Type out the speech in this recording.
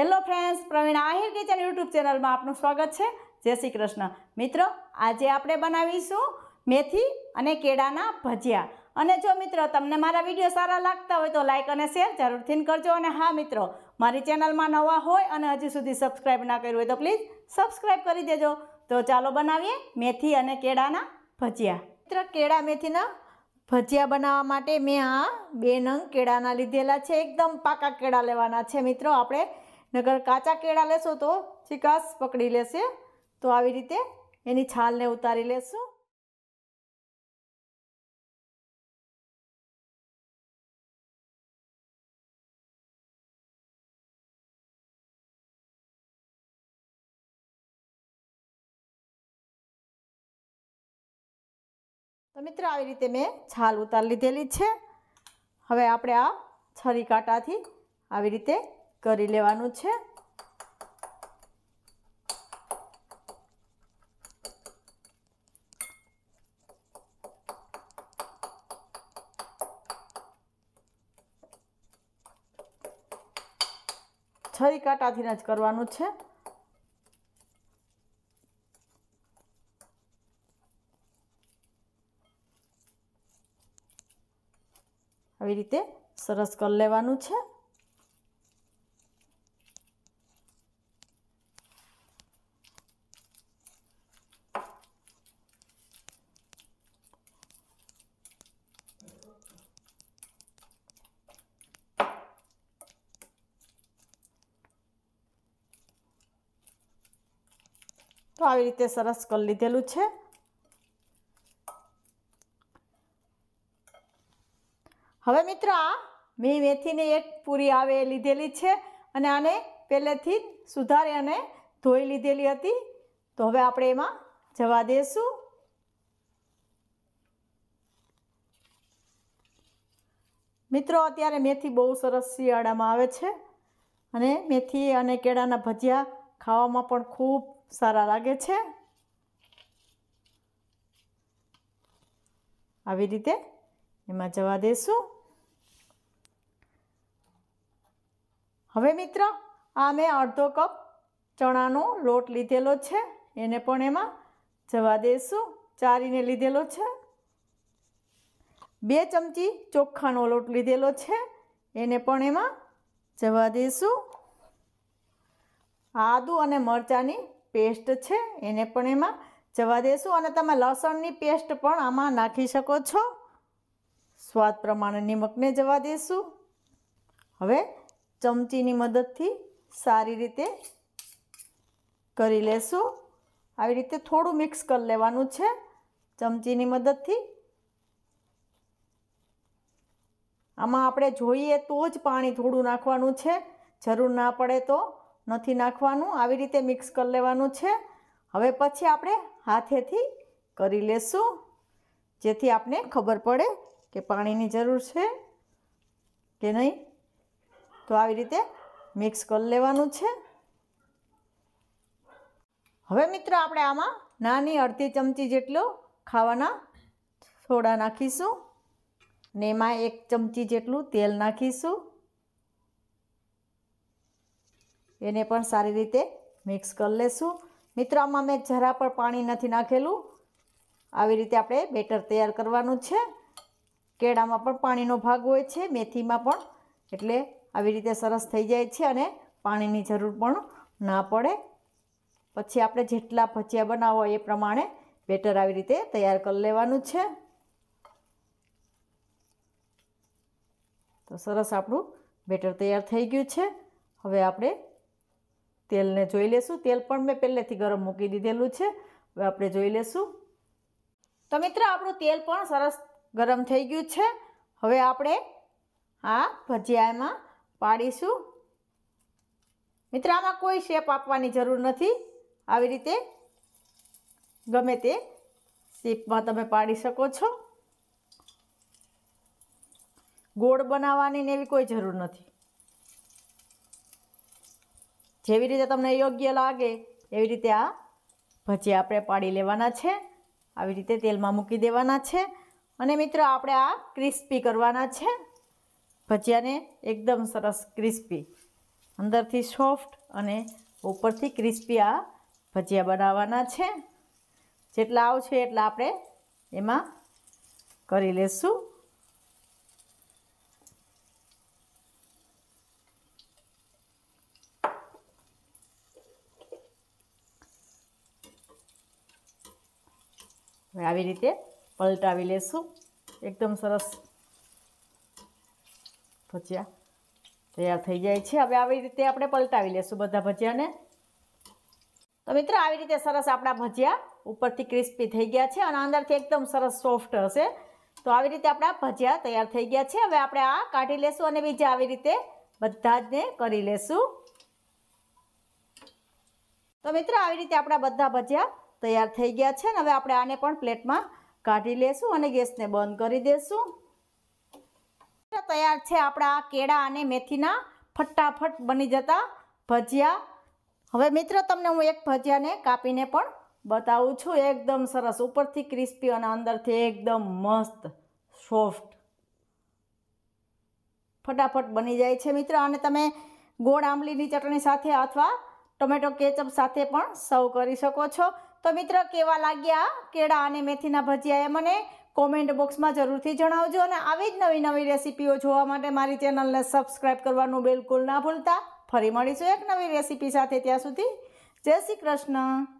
Hello friends, Pravin Ahir kitchen YouTube ચેનલમાં આપનું સ્વાગત છે. જય શ્રી કૃષ્ણ. મિત્રો, આજે આપણે બનાવીશું મેથી અને કેળાના ભજીયા. અને જો મિત્રો તમને મારા વીડિયો સારા લાગતા હોય તો લાઇક અને શેર જરૂરથી કરજો. અને હા મિત્રો, મારી ચેનલમાં નવા હોય અને હજી સુધી સબસ્ક્રાઈબ ના કર્યું હોય તો પ્લીઝ સબસ્ક્રાઈબ કરી દેજો. તો ચાલો બનાવીએ મેથી અને કેળાના ભજીયા. મિત્ર, કેળા મેથીના ભજીયા બનાવવા માટે મેં આ બે નંગ કેળાના લીધેલા છે. એકદમ પાકા કેળા લેવાના છે મિત્રો. આપણે નગર કાચા કેળા લેશો તો ચિકાસ પકડી લેશે. તો આવી રીતે એની છાલને ઉતારી લેશું. તો મિત્રો, આવી રીતે મેં છાલ ઉતારી લીધેલી છે. હવે આપણે આ છરી કાંટાથી આવી રીતે કરી લેવાનું છે. છરી કાંટાથી જ કરવાનું છે. આવી રીતે સરસ કરી લેવાનું છે. તો આવી રીતે સરસ કરી લીધેલું છે. હવે મિત્ર આ મેં મેથીને એક પૂરી આવે લીધેલી છે અને આને પહેલેથી જ સુધારી અને ધોઈ લીધેલી હતી. તો હવે આપણે એમાં જવા દઈશું મિત્રો, અત્યારે મેથી બહુ સરસ શિયાળામાં આવે છે અને મેથી અને કેળાના ભજીયા ખાવામાં પણ ખૂબ સારા લાગે છે. આવી રીતે એમાં જવા દઈશું હવે મિત્ર આ મેં અડધો કપ ચણાનો લોટ લીધેલો છે. એને પણ એમાં જવા દઈશું ચારીને લીધેલો છે. બે ચમચી ચોખાનો લોટ લીધેલો છે. એને પણ એમાં જવા દઈશું આદુ અને મરચાંની પેસ્ટ છે, એને પણ એમાં જવા દઈશું અને તમે લસણની પેસ્ટ પણ આમાં નાખી શકો છો. સ્વાદ પ્રમાણે નિમકને જવા દઈશું હવે ચમચીની મદદથી સારી રીતે કરી લેશું. આવી રીતે થોડું મિક્સ કરી લેવાનું છે. ચમચીની મદદથી આમાં આપણે જોઈએ તો જ પાણી થોડું નાખવાનું છે. જરૂર ના પડે તો નથી નાખવાનું, આવી રીતે મિક્સ કરી લેવાનું છે. હવે પછી આપણે હાથેથી કરી લેશું, જેથી આપને ખબર પડે કે પાણીની જરૂર છે કે નહીં. તો આવી રીતે મિક્સ કરી લેવાનું છે. હવે મિત્રો આપણે આમાં નાની અડધી ચમચી જેટલો ખાવાના સોડા નાખીશું ને એમાં એક ચમચી જેટલું તેલ નાખીશું. એને પણ સારી રીતે મિક્સ કરી લેશું. મિત્રો, આમાં મેં જરા પણ પાણી નથી નાખેલું. આવી રીતે આપણે બેટર તૈયાર કરવાનું છે. કેળામાં પણ પાણીનો ભાગ હોય છે, મેથીમાં પણ. એટલે આવી રીતે સરસ થઈ જાય છે અને પાણીની જરૂર પણ ના પડે. પછી આપણે જેટલા ભજીયા બનાવો એ પ્રમાણે બેટર આવી રીતે તૈયાર કરી લેવાનું છે. તો સરસ આપણું બેટર તૈયાર થઈ ગયું છે. હવે આપણે તેલને જોઈ લેશું. તેલ પણ મેં પહેલેથી ગરમ મૂકી દીધેલું છે. હવે આપણે જોઈ લેશું. તો મિત્ર, આપણું તેલ પણ સરસ ગરમ થઈ ગયું છે. હવે આપણે આ ભજીયામાં પાડીશું. મિત્ર, આમાં કોઈ શેપ આપવાની જરૂર નથી. આવી રીતે ગમે તે શેપમાં તમે પાડી શકો છો. ગોળ બનાવવાની ને એવી કોઈ જરૂર નથી. જેવી રીતે તમને યોગ્ય લાગે, એવી રીતે આ ભજીયા આપણે પાડી લેવાના છે. આવી રીતે તેલમાં મૂકી દેવાના છે. અને મિત્રો, આપણે આ ક્રિસ્પી કરવાના છે. ભજીયાને એકદમ સરસ ક્રિસ્પી અંદરથી સોફ્ટ અને ઉપરથી ક્રિસ્પી આ ભજીયા બનાવવાના છે. જેટલા આવશે એટલા આપણે એમાં કરી લેશું. હવે આવી રીતે પલટાવી લેશું. એકદમ સરસ. ભજીયા તૈયાર થઈ જાય છે. હવે આવી રીતે આપણે પલટાવી લેશું બધા ભજીયાને. તો મિત્રો, આવી રીતે સરસ આપણા ભજીયા ઉપરથી ક્રિસ્પી થઈ ગયા છે અને અંદરથી એકદમ સરસ સોફ્ટ હશે. તો આવી રીતે આપણા ભજીયા તૈયાર થઈ ગયા છે. હવે આપણે આ કાઢી લેશું અને બીજા આવી રીતે બધા જ કરી લેશું. તો મિત્રો, આવી રીતે આપણા બધા ભજીયા તૈયાર થઈ ગયા છે ને, હવે આપણે આને પણ પ્લેટમાં કાઢી લેશું અને ગેસને બંધ કરી દેશું. તૈયાર છે આપણા કેળા અને મેથીના ફટાફટ બની જતા ભજીયા. હવે મિત્ર, તમને હું એક ભજીયાને કાપીને પણ બતાવું છું. એકદમ સરસ, ઉપરથી ક્રિસ્પી અને અંદરથી એકદમ મસ્ત, સોફ્ટ. ફટાફટ બની જાય છે મિત્ર, અને તમે ગોળ, આંબલીની ચટણી સાથે અથવા ટોમેટો કેચઅપ સાથે પણ સર્વ કરી શકો છો. તો મિત્ર, કેવા લાગ્યા કેળા અને મેથીના ભજીયા એ મને કોમેન્ટ બોક્સમાં જરૂરથી જણાવજો અને આવી જ નવી નવી રેસીપીઓ જોવા માટે મારી ચેનલને સબસ્ક્રાઈબ કરવાનું બિલકુલ ના ભૂલતા. ફરી મળીશું એક નવી રેસીપી સાથે ત્યાં સુધી. જય શ્રી કૃષ્ણ.